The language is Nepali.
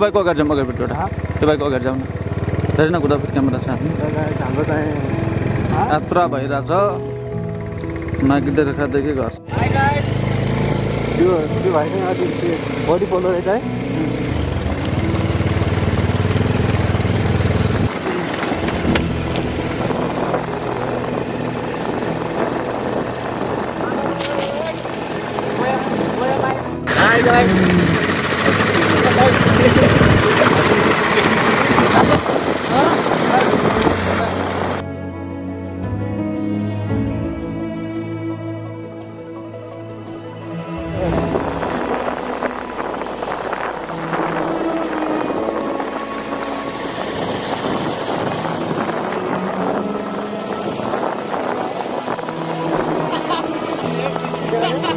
बाइकको अगाडि जाउँ अगाडिपट्टि एउटा त्यो बाइकको अगाडि जाउँ न हेर न कुदा क्यामेरा छ हाम्रो चाहिँ। यात्रा भइरहेछ देखादेखि गर्छ त्यो त्यो भाइसँग अलिक त्यो बडी पोलो रहेछ है Hi guys. Yeah.